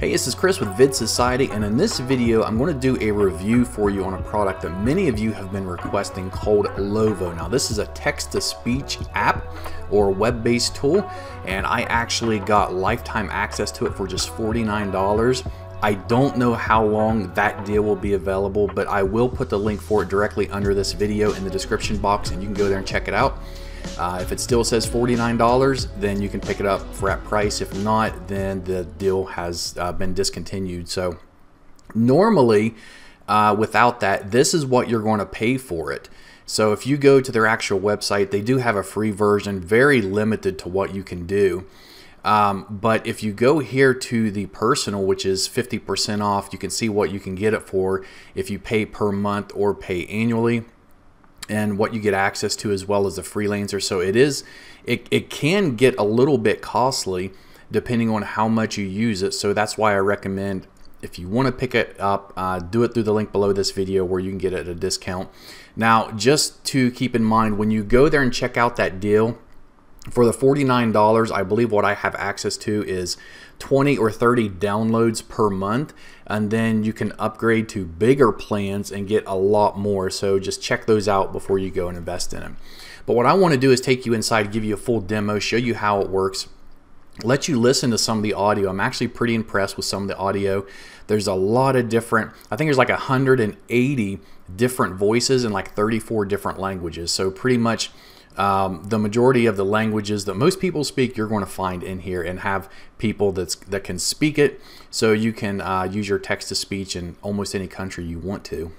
Hey, this is Chris with Vid Society, and in this video, I'm going to do a review for you on a product that many of you have been requesting called Lovo. Now, this is a text-to-speech app or web-based tool, and I actually got lifetime access to it for just $49. I don't know how long that deal will be available, but I will put the link for it directly under this video in the description box, and you can go there and check it out. Uh, if it still says $49, then you can pick it up for that price. If not, then the deal has uh, been discontinued. So normally, uh, without that, this is what you're going to pay for it. So if you go to their actual website, they do have a free version, very limited to what you can do. Um, but if you go here to the personal, which is 50% off, you can see what you can get it for if you pay per month or pay annually and what you get access to as well as a freelancer. So it is, it, it can get a little bit costly depending on how much you use it. So that's why I recommend if you want to pick it up, uh, do it through the link below this video where you can get it at a discount. Now, just to keep in mind, when you go there and check out that deal, for the $49, I believe what I have access to is 20 or 30 downloads per month. And then you can upgrade to bigger plans and get a lot more. So just check those out before you go and invest in them. But what I want to do is take you inside, give you a full demo, show you how it works, let you listen to some of the audio. I'm actually pretty impressed with some of the audio. There's a lot of different, I think there's like 180 different voices in like 34 different languages. So pretty much um, the majority of the languages that most people speak you're going to find in here and have people that's that can speak it. So you can uh, use your text to speech in almost any country you want to.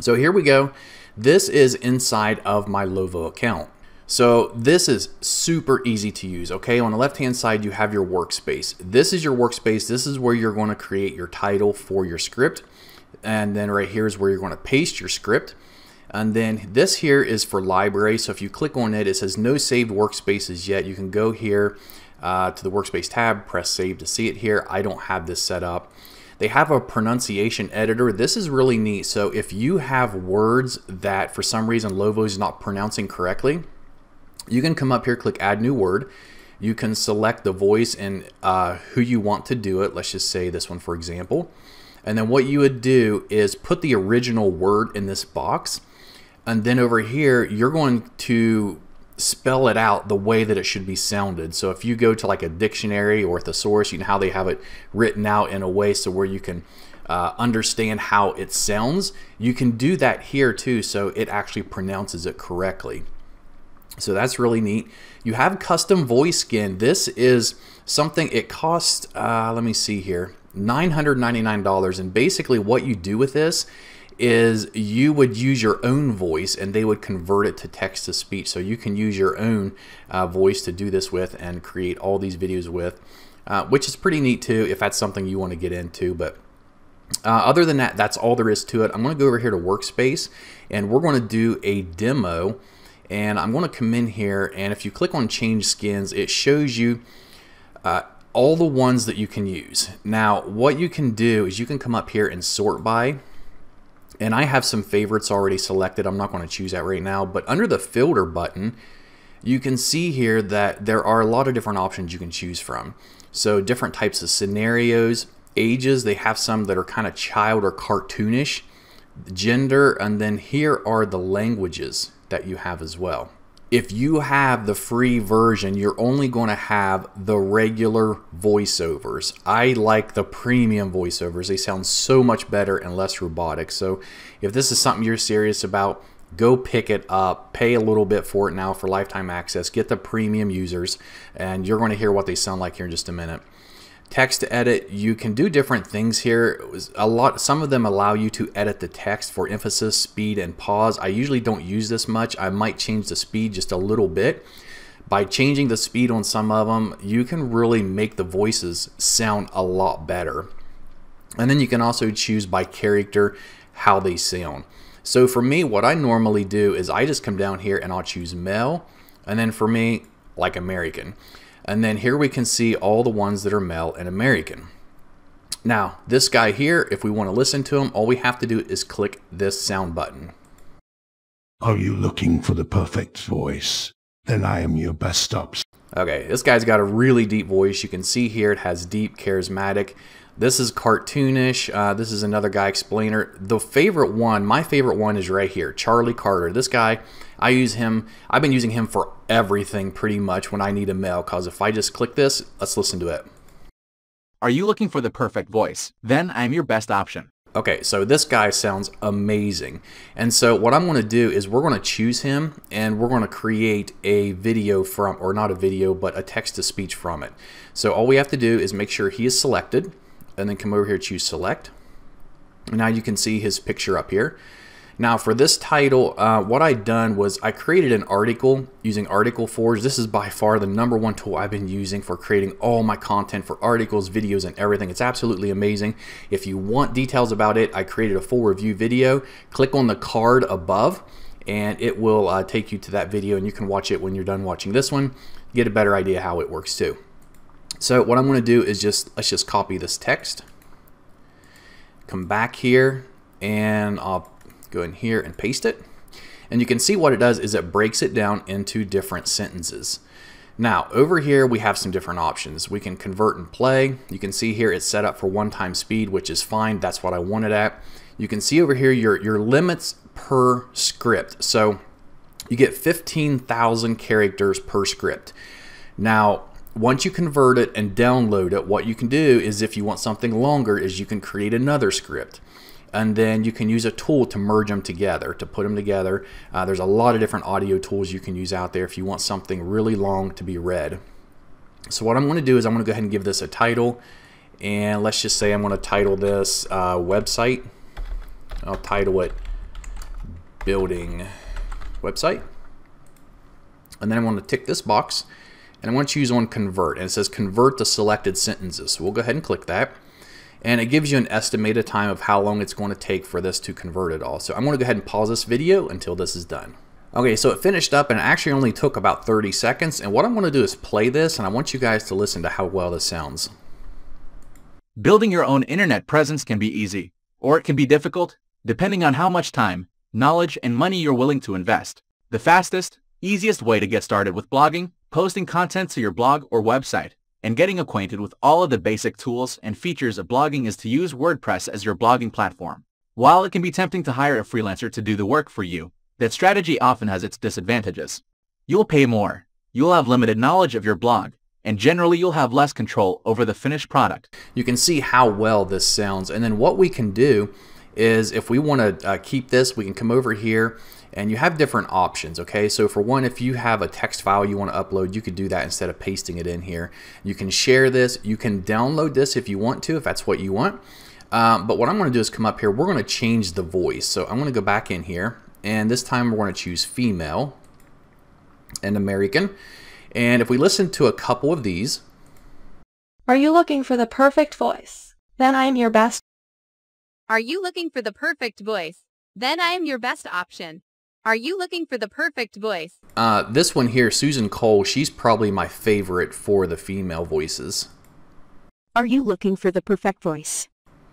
So here we go. This is inside of my Lovo account. So this is super easy to use okay? On the left hand side you have your workspace. This is your workspace. This is where you're going to create your title for your script. And then right here is where you're going to paste your script and then this here is for library. So if you click on it, it says no saved workspaces yet. You can go here uh, to the workspace tab, press save to see it here. I don't have this set up. They have a pronunciation editor. This is really neat. So if you have words that for some reason Lovo is not pronouncing correctly, you can come up here, click add new word. You can select the voice and uh, who you want to do it. Let's just say this one, for example. And then what you would do is put the original word in this box and then over here, you're going to spell it out the way that it should be sounded. So if you go to like a dictionary or a thesaurus, you know how they have it written out in a way so where you can uh, understand how it sounds. You can do that here too, so it actually pronounces it correctly. So that's really neat. You have custom voice skin. This is something, it costs, uh, let me see here, $999. And basically what you do with this is you would use your own voice and they would convert it to text to speech. So you can use your own uh, voice to do this with and create all these videos with, uh, which is pretty neat too if that's something you want to get into. But uh, other than that, that's all there is to it. I'm going to go over here to Workspace and we're going to do a demo. And I'm going to come in here and if you click on Change Skins, it shows you uh, all the ones that you can use. Now, what you can do is you can come up here and sort by and I have some favorites already selected. I'm not going to choose that right now, but under the filter button, you can see here that there are a lot of different options you can choose from. So different types of scenarios, ages, they have some that are kind of child or cartoonish, gender, and then here are the languages that you have as well if you have the free version, you're only going to have the regular voiceovers. I like the premium voiceovers. They sound so much better and less robotic. So if this is something you're serious about, go pick it up. Pay a little bit for it now for lifetime access. Get the premium users, and you're going to hear what they sound like here in just a minute text to edit you can do different things here. A lot some of them allow you to edit the text for emphasis speed and pause. I usually don't use this much. I might change the speed just a little bit. By changing the speed on some of them you can really make the voices sound a lot better. And then you can also choose by character how they sound. So for me what i normally do is i just come down here and i'll choose male. And then for me like american and then here we can see all the ones that are male and American. Now, this guy here, if we want to listen to him, all we have to do is click this sound button. Are you looking for the perfect voice? Then I am your best ops. Okay, this guy's got a really deep voice. You can see here it has deep, charismatic. This is cartoonish. Uh, this is another guy explainer. The favorite one, my favorite one is right here, Charlie Carter. This guy, I use him, I've been using him for everything pretty much when I need a male because if I just click this, let's listen to it. Are you looking for the perfect voice? Then I'm your best option. Okay, so this guy sounds amazing. And so what I'm going to do is we're going to choose him and we're going to create a video from, or not a video, but a text to speech from it. So all we have to do is make sure he is selected and then come over here, choose select. And now you can see his picture up here. Now for this title, uh, what I done was I created an article using Article Forge. This is by far the number one tool I've been using for creating all my content for articles, videos, and everything. It's absolutely amazing. If you want details about it, I created a full review video. Click on the card above and it will uh, take you to that video and you can watch it when you're done watching this one. Get a better idea how it works too. So what I'm going to do is just, let's just copy this text. Come back here and I'll go in here and paste it. And you can see what it does is it breaks it down into different sentences. Now, over here we have some different options. We can convert and play. You can see here it's set up for one-time speed, which is fine. That's what I wanted at. You can see over here your, your limits per script. So you get 15,000 characters per script. Now, once you convert it and download it, what you can do is if you want something longer is you can create another script and then you can use a tool to merge them together, to put them together. Uh, there's a lot of different audio tools you can use out there if you want something really long to be read. So what I'm going to do is I'm going to go ahead and give this a title, and let's just say I'm going to title this uh, website. I'll title it building website. And then I'm going to tick this box, and I want to choose on convert, and it says convert the selected sentences. So we'll go ahead and click that and it gives you an estimated time of how long it's going to take for this to convert it all. So I'm going to go ahead and pause this video until this is done. Okay, so it finished up and it actually only took about 30 seconds. And what I'm going to do is play this and I want you guys to listen to how well this sounds. Building your own internet presence can be easy, or it can be difficult, depending on how much time, knowledge, and money you're willing to invest. The fastest, easiest way to get started with blogging, posting content to your blog or website, and getting acquainted with all of the basic tools and features of blogging is to use WordPress as your blogging platform. While it can be tempting to hire a freelancer to do the work for you, that strategy often has its disadvantages. You'll pay more, you'll have limited knowledge of your blog, and generally you'll have less control over the finished product. You can see how well this sounds. And then what we can do is if we want to uh, keep this, we can come over here and you have different options okay? So for one if you have a text file you want to upload you could do that instead of pasting it in here. You can share this you can download this if you want to if that's what you want. Um, but what I'm going to do is come up here we're going to change the voice. So I'm going to go back in here and this time we're going to choose female and American. And if we listen to a couple of these. Are you looking for the perfect voice? Then I'm your best. Are you looking for the perfect voice? Then I am your best option are you looking for the perfect voice? Uh, this one here, Susan Cole, she's probably my favorite for the female voices. Are you looking for the perfect voice?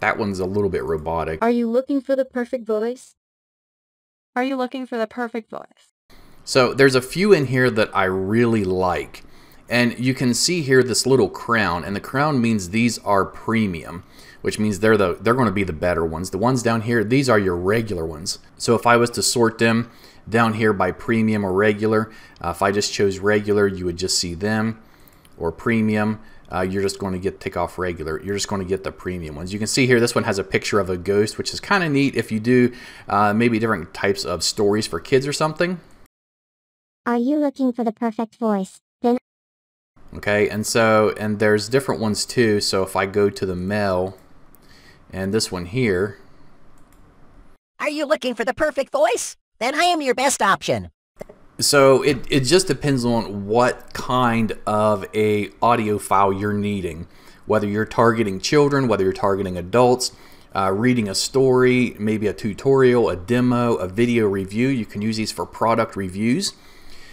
That one's a little bit robotic. Are you looking for the perfect voice? Are you looking for the perfect voice? So there's a few in here that I really like. And you can see here this little crown, and the crown means these are premium, which means they're the they're going to be the better ones. The ones down here, these are your regular ones. So if I was to sort them down here by premium or regular, uh, if I just chose regular, you would just see them, or premium. Uh, you're just going to get tick off regular. You're just going to get the premium ones. You can see here, this one has a picture of a ghost, which is kind of neat if you do uh, maybe different types of stories for kids or something. Are you looking for the perfect voice? Then Okay, and so, and there's different ones too. So if I go to the male, and this one here. Are you looking for the perfect voice? Then I am your best option. So it, it just depends on what kind of a audio file you're needing. Whether you're targeting children, whether you're targeting adults, uh, reading a story, maybe a tutorial, a demo, a video review. You can use these for product reviews.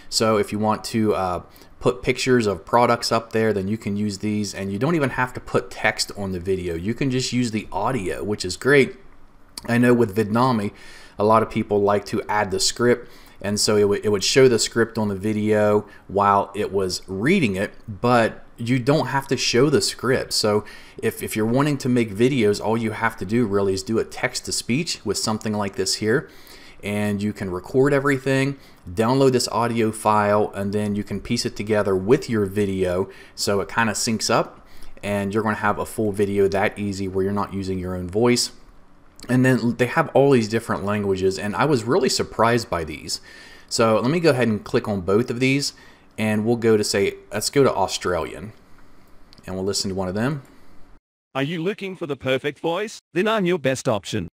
So if you want to uh, put pictures of products up there, then you can use these and you don't even have to put text on the video. You can just use the audio, which is great. I know with Vidnami, a lot of people like to add the script and so it, it would show the script on the video while it was reading it, but you don't have to show the script. So if, if you're wanting to make videos, all you have to do really is do a text to speech with something like this here. And you can record everything, download this audio file, and then you can piece it together with your video so it kind of syncs up and you're going to have a full video that easy where you're not using your own voice. And then they have all these different languages and I was really surprised by these. So let me go ahead and click on both of these and we'll go to say, let's go to Australian and we'll listen to one of them. Are you looking for the perfect voice? Then I'm your best option.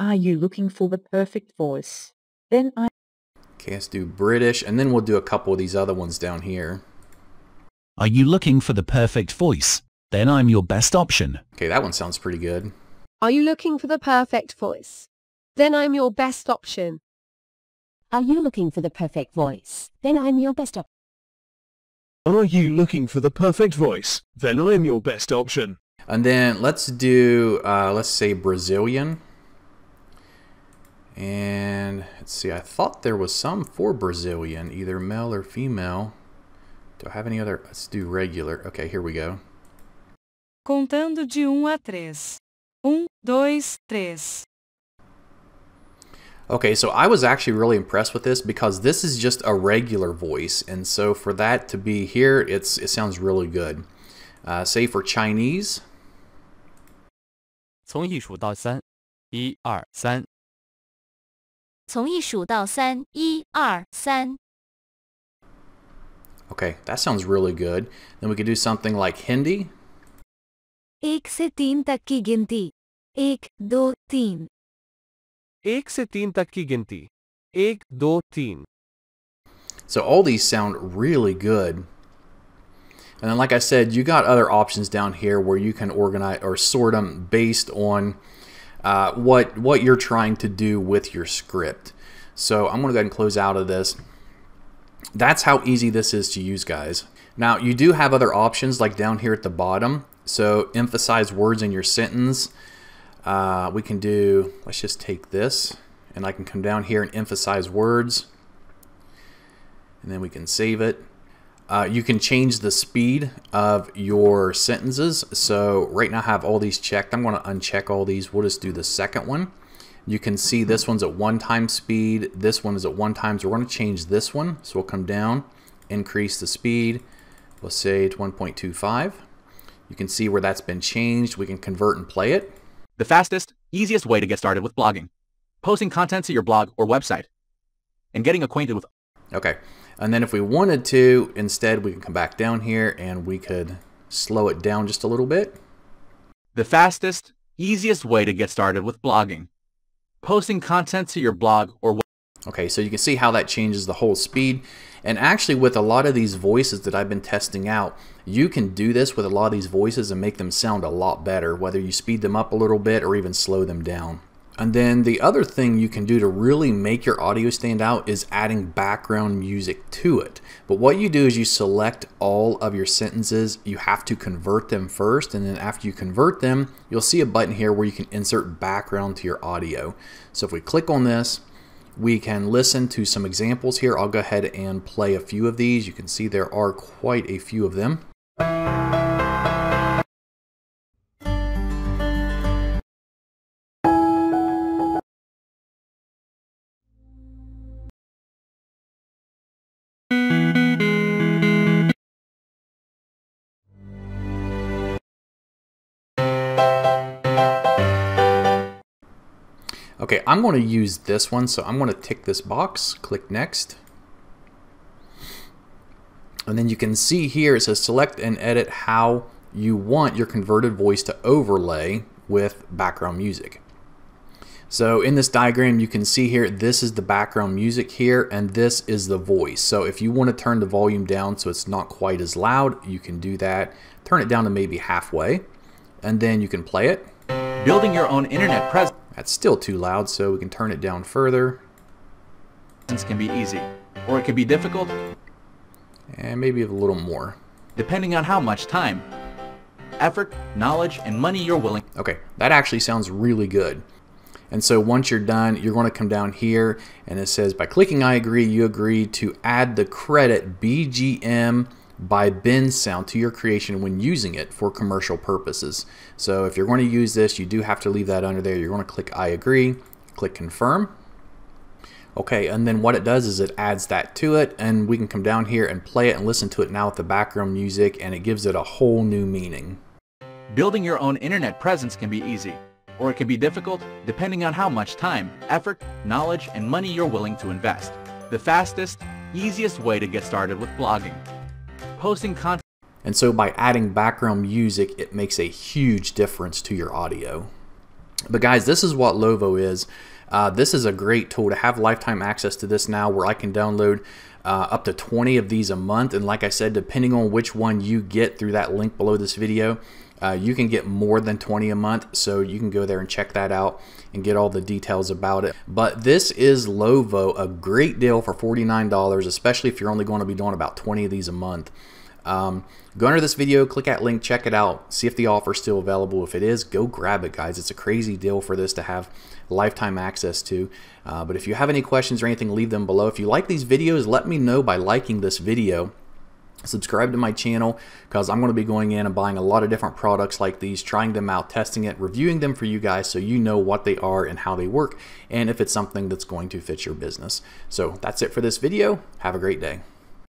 Are you looking for the perfect voice? Then I Okay, let's do British and then we'll do a couple of these other ones down here. Are you looking for the perfect voice? Then I'm your best option. Okay, that one sounds pretty good. Are you looking for the perfect voice? Then I'm your best option. Are you looking for the perfect voice? Then I'm your best option. Are you looking for the perfect voice? Then I'm your best option. And then let's do, uh, let's say Brazilian. And let's see, I thought there was some for Brazilian, either male or female. Do I have any other? Let's do regular. Okay, here we go. Contando de um a três. Um, dois, três. Okay, so I was actually really impressed with this because this is just a regular voice, and so for that to be here, it's it sounds really good. Uh, say for Chinese. 从一数到三，一二三。 从一数到三，一二三。 Okay, that sounds really good. Then we could do something like Hindi. एक से तीन तक की गिनती एक दो तीन एक से तीन तक की गिनती एक दो तीन So all these sound really good. And then, like I said, you got other options down here where you can organize or sort them based on uh, what what you're trying to do with your script. So I'm to go ahead and close out of this. That's how easy this is to use, guys. Now, you do have other options like down here at the bottom. So emphasize words in your sentence. Uh, we can do, let's just take this, and I can come down here and emphasize words. And then we can save it. Uh, you can change the speed of your sentences. So right now I have all these checked. I'm going to uncheck all these. We'll just do the second one. You can see this one's at one time speed. This one is at one time. So we're going to change this one. So we'll come down, increase the speed. We'll say to 1.25. You can see where that's been changed. We can convert and play it. The fastest, easiest way to get started with blogging. Posting content to your blog or website. And getting acquainted with... Okay. And then if we wanted to, instead we can come back down here and we could slow it down just a little bit. The fastest, easiest way to get started with blogging. Posting content to your blog or Okay, so you can see how that changes the whole speed. And actually with a lot of these voices that I've been testing out, you can do this with a lot of these voices and make them sound a lot better, whether you speed them up a little bit or even slow them down. And then the other thing you can do to really make your audio stand out is adding background music to it. But what you do is you select all of your sentences. You have to convert them first. And then after you convert them, you'll see a button here where you can insert background to your audio. So if we click on this, we can listen to some examples here. I'll go ahead and play a few of these. You can see there are quite a few of them. Okay, I'm going to use this one, so I'm going to tick this box, click next. And then you can see here it says select and edit how you want your converted voice to overlay with background music. So in this diagram you can see here this is the background music here and this is the voice. So if you want to turn the volume down so it's not quite as loud you can do that. Turn it down to maybe halfway and then you can play it. Building your own internet presence. That's still too loud so we can turn it down further. This can be easy or it can be difficult and maybe a little more. Depending on how much time, effort, knowledge, and money you're willing. Okay, that actually sounds really good. And so once you're done, you're going to come down here and it says by clicking I agree, you agree to add the credit BGM by Bensound to your creation when using it for commercial purposes. So if you're going to use this, you do have to leave that under there. You're going to click I agree, click confirm. Okay, and then what it does is it adds that to it and we can come down here and play it and listen to it now with the background music and it gives it a whole new meaning. Building your own internet presence can be easy, or it can be difficult depending on how much time, effort, knowledge, and money you're willing to invest. The fastest, easiest way to get started with blogging. Posting content. And so by adding background music, it makes a huge difference to your audio. But guys, this is what Lovo is. Uh, this is a great tool to have lifetime access to this now where I can download uh, up to 20 of these a month. And like I said, depending on which one you get through that link below this video, uh, you can get more than 20 a month. So you can go there and check that out and get all the details about it. But this is Lovo, a great deal for $49, especially if you're only going to be doing about 20 of these a month. Um, go under this video, click that link, check it out, see if the offer is still available. If it is, go grab it, guys. It's a crazy deal for this to have lifetime access to. Uh, but if you have any questions or anything, leave them below. If you like these videos, let me know by liking this video subscribe to my channel because I'm going to be going in and buying a lot of different products like these, trying them out, testing it, reviewing them for you guys so you know what they are and how they work and if it's something that's going to fit your business. So that's it for this video. Have a great day.